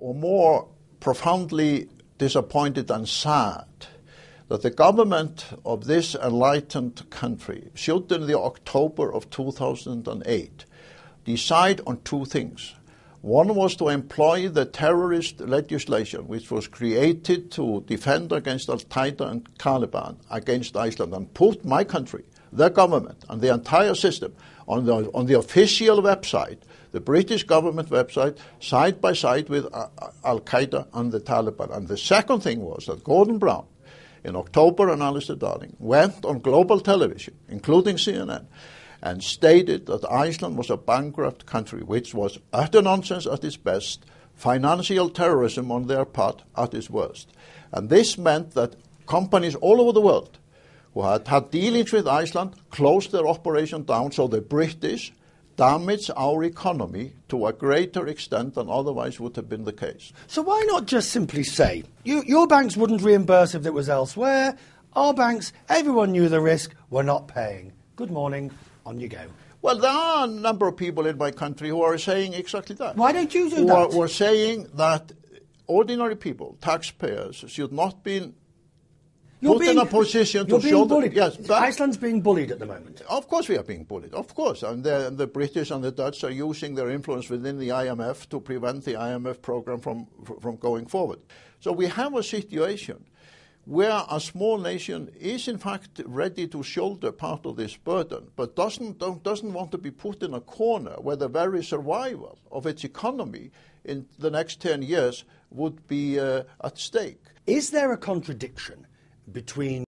or more profoundly disappointed and sad that the government of this enlightened country should, in the October of 2008, decide on two things. One was to employ the terrorist legislation which was created to defend against Al Qaeda and Taliban against Iceland and put my country, the government, and the entire system on the, on the official website, the British government website, side by side with Al Qaeda and the Taliban. And the second thing was that Gordon Brown, in October and Alistair Darling went on global television, including CNN, and stated that Iceland was a bankrupt country, which was utter nonsense at its best, financial terrorism on their part at its worst. And this meant that companies all over the world who had had dealings with Iceland closed their operation down, so the British damaged our economy to a greater extent than otherwise would have been the case. So why not just simply say, you, your banks wouldn't reimburse if it was elsewhere, our banks, everyone knew the risk, we're not paying. Good morning, on you go. Well, there are a number of people in my country who are saying exactly that. Why don't you do who that? Who are saying that ordinary people, taxpayers, should not be you're put being, in a position to show bullied. That, yes, but Iceland's being bullied at the moment. Of course, we are being bullied. Of course, and the, the, British and the Dutch are using their influence within the IMF to prevent the IMF program from from going forward. So we have a situation where a small nation is in fact ready to shoulder part of this burden, but doesn't doesn't want to be put in a corner where the very survival of its economy in the next ten years would be uh, at stake. Is there a contradiction? Between